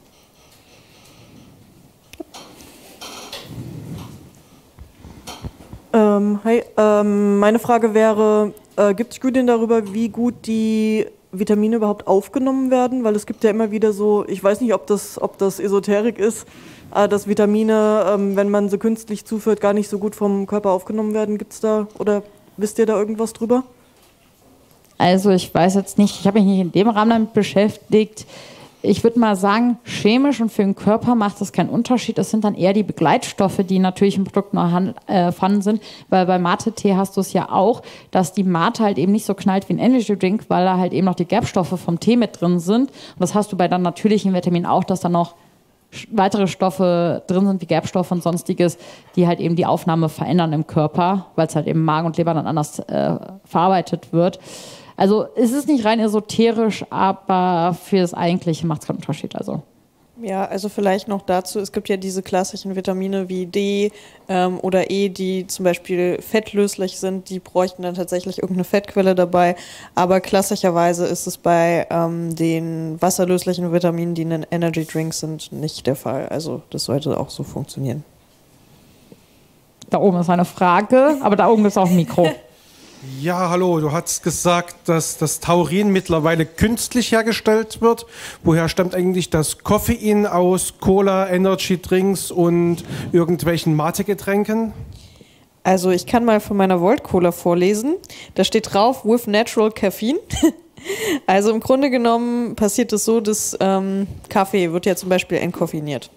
Ähm, hi, ähm, meine Frage wäre, äh, gibt es Studien darüber, wie gut die Vitamine überhaupt aufgenommen werden? Weil es gibt ja immer wieder so, ich weiß nicht, ob das, ob das Esoterik ist, äh, dass Vitamine, ähm, wenn man sie künstlich zuführt, gar nicht so gut vom Körper aufgenommen werden. Gibt es da oder wisst ihr da irgendwas drüber? Also ich weiß jetzt nicht, ich habe mich nicht in dem Rahmen damit beschäftigt ich würde mal sagen, chemisch und für den Körper macht das keinen Unterschied. Es sind dann eher die Begleitstoffe, die natürlich im Produkt noch äh, vorhanden sind. Weil bei Mate-Tee hast du es ja auch, dass die Mate halt eben nicht so knallt wie ein Energy Drink, weil da halt eben noch die Gerbstoffe vom Tee mit drin sind. Und das hast du bei dann natürlichen Vitaminen auch, dass da noch weitere Stoffe drin sind, wie Gerbstoffe und sonstiges, die halt eben die Aufnahme verändern im Körper, weil es halt eben Magen und Leber dann anders äh, verarbeitet wird. Also es ist nicht rein esoterisch, aber für das Eigentliche macht es keinen Unterschied. Also. Ja, also vielleicht noch dazu, es gibt ja diese klassischen Vitamine wie D ähm, oder E, die zum Beispiel fettlöslich sind, die bräuchten dann tatsächlich irgendeine Fettquelle dabei. Aber klassischerweise ist es bei ähm, den wasserlöslichen Vitaminen, die in den Energy Drinks sind, nicht der Fall. Also das sollte auch so funktionieren. Da oben ist eine Frage, aber da oben ist auch ein Mikro. Ja, hallo, du hast gesagt, dass das Taurin mittlerweile künstlich hergestellt wird. Woher stammt eigentlich das Koffein aus Cola, Energy Drinks und irgendwelchen Mate-Getränken? Also ich kann mal von meiner Volt Cola vorlesen. Da steht drauf, with natural caffeine. also im Grunde genommen passiert es so, dass ähm, Kaffee wird ja zum Beispiel entkoffiniert.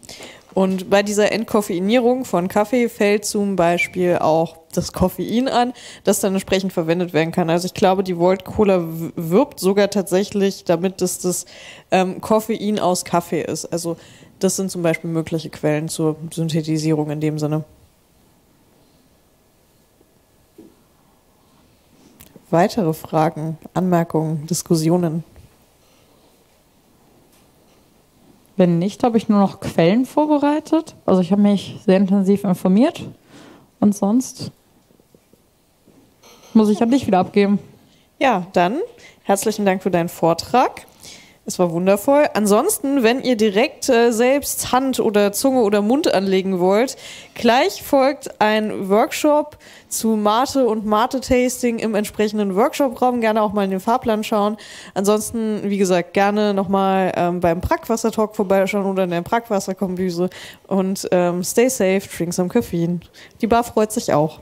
Und bei dieser Entkoffeinierung von Kaffee fällt zum Beispiel auch das Koffein an, das dann entsprechend verwendet werden kann. Also ich glaube, die Volt Cola wirbt sogar tatsächlich damit, dass das ähm, Koffein aus Kaffee ist. Also das sind zum Beispiel mögliche Quellen zur Synthetisierung in dem Sinne. Weitere Fragen, Anmerkungen, Diskussionen? Wenn nicht, habe ich nur noch Quellen vorbereitet. Also ich habe mich sehr intensiv informiert. Und sonst muss ich an dich wieder abgeben. Ja, dann herzlichen Dank für deinen Vortrag. Es war wundervoll. Ansonsten, wenn ihr direkt äh, selbst Hand oder Zunge oder Mund anlegen wollt, gleich folgt ein Workshop zu Mate und Mate-Tasting im entsprechenden Workshop-Raum. Gerne auch mal in den Fahrplan schauen. Ansonsten, wie gesagt, gerne nochmal ähm, beim Brackwasser-Talk vorbeischauen oder in der Brackwasser-Kombüse. Und ähm, stay safe, drink some Koffein. Die Bar freut sich auch.